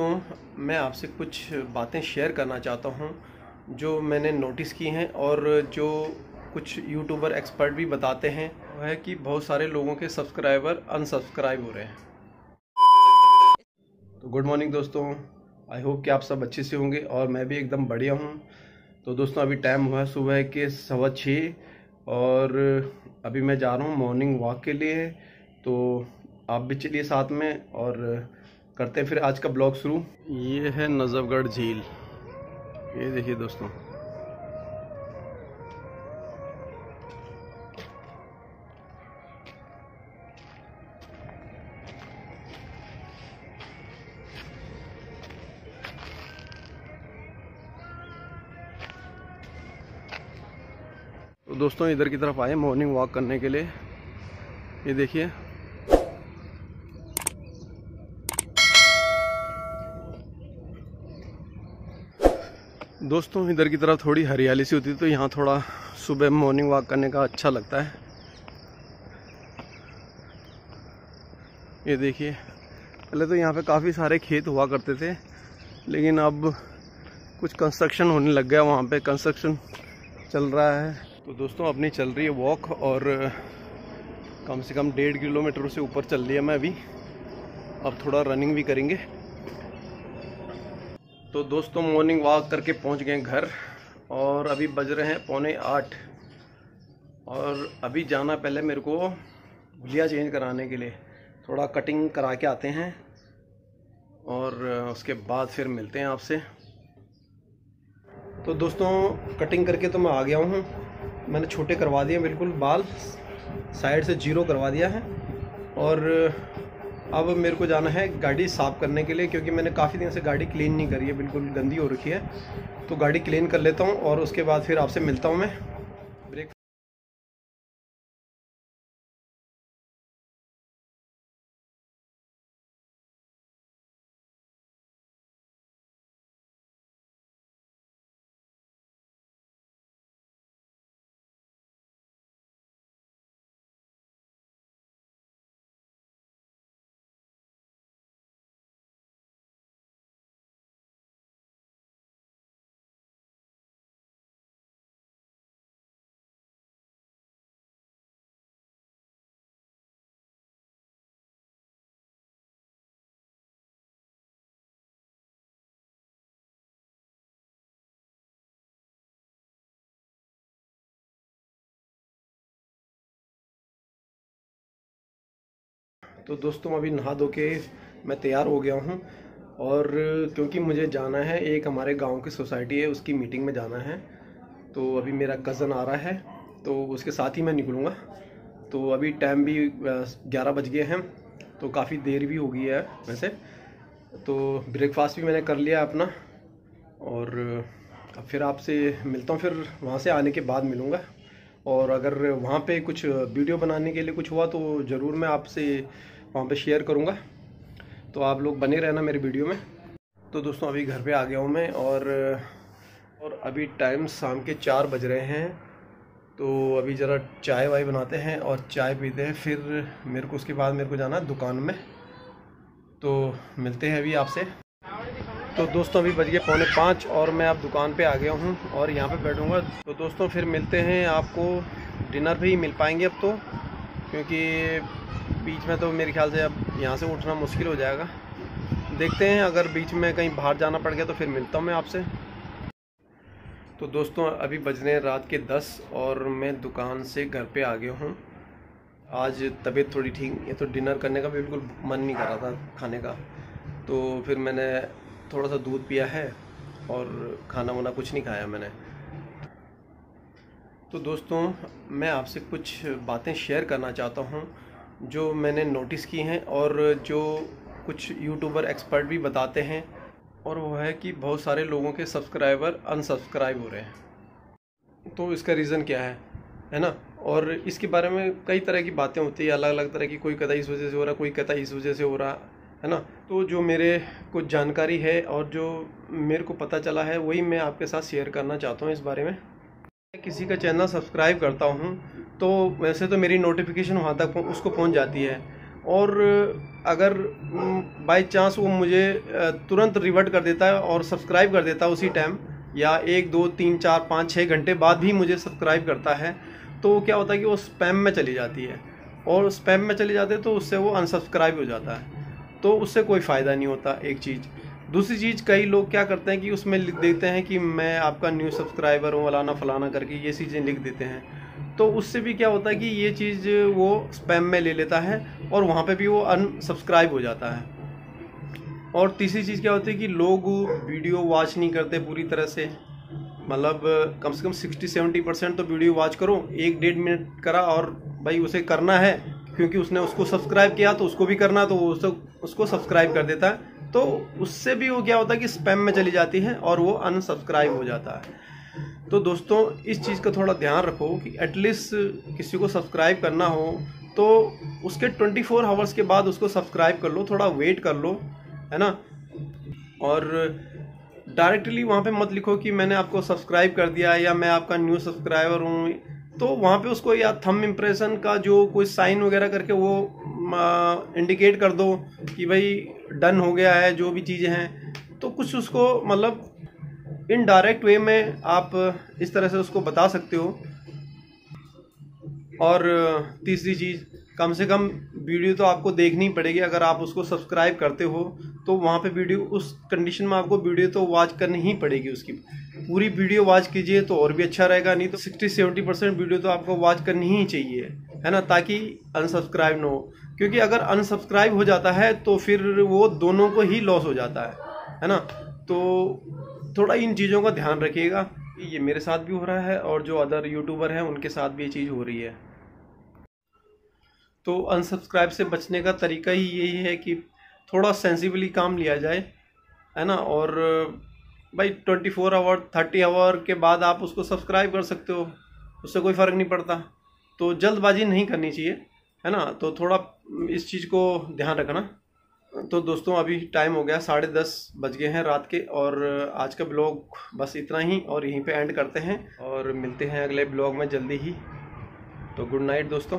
दोस्तों, मैं आपसे कुछ बातें शेयर करना चाहता हूँ, जो मैंने नोटिस की हैं और जो कुछ यूट्यूबर एक्सपर्ट भी बताते हैं वह है कि बहुत सारे लोगों के सब्सक्राइबर अनसब्सक्राइब हो रहे हैं। तो गुड मॉर्निंग दोस्तों आई होप कि आप सब अच्छे से होंगे और मैं भी एकदम बढ़िया हूँ। तो दोस्तों, अभी टाइम हुआ है सुबह के सवा छः और अभी मैं जा रहा हूँ मॉर्निंग वॉक के लिए। तो आप भी चलिए साथ में और करते हैं, फिर आज का ब्लॉग शुरू। ये है नजफगढ़ झील। ये देखिए दोस्तों। तो दोस्तों, इधर की तरफ़ आए मॉर्निंग वॉक करने के लिए। ये देखिए। दोस्तों, इधर की तरफ़ थोड़ी हरियाली सी होती है तो यहाँ थोड़ा सुबह मॉर्निंग वॉक करने का अच्छा लगता है। ये देखिए, पहले तो यहाँ पे काफ़ी सारे खेत हुआ करते थे, लेकिन अब कुछ कंस्ट्रक्शन होने लग गया, वहाँ पे कंस्ट्रक्शन चल रहा है। तो दोस्तों, अपनी चल रही है वॉक और कम से कम डेढ़ किलोमीटर से ऊपर चल रही है मैं अभी। अब थोड़ा रनिंग भी करेंगे। तो दोस्तों मॉर्निंग वॉक करके पहुँच गए घर और अभी बज रहे हैं पौने आठ। और अभी जाना पहले मेरे को भुलिया चेंज कराने के लिए। थोड़ा कटिंग करा के आते हैं और उसके बाद फिर मिलते हैं आपसे। तो दोस्तों कटिंग करके तो मैं आ गया हूँ। मैंने छोटे करवा दिए, बिल्कुल बाल। साइड से ज़ीरो करवा दिया है। और अब मेरे को जाना है गाड़ी साफ़ करने के लिए, क्योंकि मैंने काफ़ी दिन से गाड़ी क्लीन नहीं करी है, बिल्कुल गंदी हो रखी है। तो गाड़ी क्लीन कर लेता हूँ और उसके बाद फिर आपसे मिलता हूँ मैं। तो दोस्तों, अभी नहा धो के मैं तैयार हो गया हूँ। और क्योंकि मुझे जाना है, एक हमारे गाँव की सोसाइटी है, उसकी मीटिंग में जाना है। तो अभी मेरा कज़न आ रहा है तो उसके साथ ही मैं निकलूँगा। तो अभी टाइम भी ग्यारह बज गए हैं तो काफ़ी देर भी हो गई है वैसे। तो ब्रेकफास्ट भी मैंने कर लिया अपना, और अब फिर आपसे मिलता हूँ, फिर वहाँ से आने के बाद मिलूँगा। और अगर वहाँ पे कुछ वीडियो बनाने के लिए कुछ हुआ तो ज़रूर मैं आपसे वहाँ पे शेयर करूँगा। तो आप लोग बने रहना मेरे वीडियो में। तो दोस्तों, अभी घर पे आ गया हूँ मैं और और अभी टाइम शाम के चार बज रहे हैं। तो अभी ज़रा चाय वाय बनाते हैं और चाय पीते हैं। फिर मेरे को उसके बाद मेरे को जाना दुकान में। तो मिलते हैं अभी आपसे। तो दोस्तों, अभी बज गए पौने पाँच और मैं आप दुकान पे आ गया हूँ और यहाँ पे बैठूँगा। तो दोस्तों, फिर मिलते हैं आपको। डिनर भी मिल पाएँगे अब तो क्योंकि बीच में तो मेरे ख्याल से अब यहाँ से उठना मुश्किल हो जाएगा। देखते हैं, अगर बीच में कहीं बाहर जाना पड़ गया तो फिर मिलता हूँ मैं आपसे। तो दोस्तों, अभी बज रहे हैं रात के दस और मैं दुकान से घर पे आ गया हूँ। आज तबीयत थोड़ी ठीक, ये तो डिनर करने का भी बिल्कुल मन नहीं कर रहा था खाने का। तो फिर मैंने थोड़ा सा दूध पिया है और खाना वाना कुछ नहीं खाया मैंने। तो दोस्तों, मैं आपसे कुछ बातें शेयर करना चाहता हूँ। जो मैंने नोटिस की हैं और जो कुछ यूट्यूबर एक्सपर्ट भी बताते हैं और वो है कि बहुत सारे लोगों के सब्सक्राइबर अनसब्सक्राइब हो रहे हैं। तो इसका रीज़न क्या है? है ना? और इसके बारे में कई तरह की बातें होती है अलग अलग तरह की, कोई कहता इस वजह से हो रहा, कोई कहता इस वजह से हो रहा, है ना? तो जो मेरे कुछ जानकारी है और जो मेरे को पता चला है, वही मैं आपके साथ शेयर करना चाहता हूँ इस बारे में। मैं किसी का चैनल सब्सक्राइब करता हूँ तो वैसे तो मेरी नोटिफिकेशन वहाँ तक उसको पहुँच जाती है। और अगर बाई चांस वो मुझे तुरंत रिवर्ट कर देता है और सब्सक्राइब कर देता है उसी टाइम या एक, दो, तीन, चार, पाँच छः घंटे बाद भी मुझे सब्सक्राइब करता है तो क्या होता है कि वो स्पैम में चली जाती है। और स्पैम में चली जाते तो उससे वो अनसब्सक्राइब हो जाता है। तो उससे कोई फ़ायदा नहीं होता एक चीज़। दूसरी चीज़, कई लोग क्या करते हैं कि उसमें लिख देते हैं कि मैं आपका न्यू सब्सक्राइबर हूँ फलाना फलाना करके ये चीज़ें लिख देते हैं। तो उससे भी क्या होता है कि ये चीज़ वो स्पैम में ले लेता है और वहाँ पे भी वो अनसब्सक्राइब हो जाता है। और तीसरी चीज़ क्या होती है कि लोग वीडियो वॉच नहीं करते पूरी तरह से। मतलब कम से कम सिक्सटी सेवेंटी परसेंट तो वीडियो वॉच करो, एक डेढ़ मिनट करा और भाई उसे करना है, क्योंकि उसने उसको सब्सक्राइब किया तो उसको भी करना तो वो उसको सब्सक्राइब कर देता है। तो उससे भी वो क्या होता है कि स्पैम में चली जाती है और वो अनसब्सक्राइब हो जाता है। तो दोस्तों, इस चीज़ का थोड़ा ध्यान रखो कि एटलीस्ट किसी को सब्सक्राइब करना हो तो उसके 24 फोर आवर्स के बाद उसको सब्सक्राइब कर लो, थोड़ा वेट कर लो, है ना? और डायरेक्टली वहाँ पे मत लिखो कि मैंने आपको सब्सक्राइब कर दिया या मैं आपका न्यू सब्सक्राइबर हूँ। तो वहाँ पे उसको या थम इम्प्रेशन का जो कोई साइन वगैरह करके वो इंडिकेट कर दो कि भाई डन हो गया है, जो भी चीज़ें हैं। तो कुछ उसको मतलब इनडायरेक्ट वे में आप इस तरह से उसको बता सकते हो। और तीसरी चीज़, कम से कम वीडियो तो आपको देखनी पड़ेगी। अगर आप उसको सब्सक्राइब करते हो तो वहाँ पे वीडियो, उस कंडीशन में आपको वीडियो तो वॉच करनी ही पड़ेगी उसकी। पूरी वीडियो वॉच कीजिए तो और भी अच्छा रहेगा, नहीं तो सिक्सटी सेवेंटी परसेंट वीडियो तो आपको वॉच करनी ही चाहिए, है ना? ताकि अनसब्सक्राइब ना हो। क्योंकि अगर अनसब्सक्राइब हो जाता है तो फिर वो दोनों को ही लॉस हो जाता है है ना? तो थोड़ा इन चीज़ों का ध्यान रखिएगा ये मेरे साथ भी हो रहा है और जो अदर यूट्यूबर हैं, उनके साथ भी ये चीज़ हो रही है। तो अनसब्सक्राइब से बचने का तरीका ही यही है कि थोड़ा सेंसिबली काम लिया जाए, है ना? और, भाई twenty four hour thirty hour के बाद आप उसको सब्सक्राइब कर सकते हो, उससे कोई फ़र्क नहीं पड़ता। तो जल्दबाजी नहीं करनी चाहिए, है ना? तो थोड़ा इस चीज़ को ध्यान रखना। तो दोस्तों, अभी टाइम हो गया साढ़े दस बज गए हैं रात के और आज का ब्लॉग बस इतना ही और यहीं पे एंड करते हैं और मिलते हैं अगले ब्लॉग में जल्दी ही। तो गुड नाइट दोस्तों।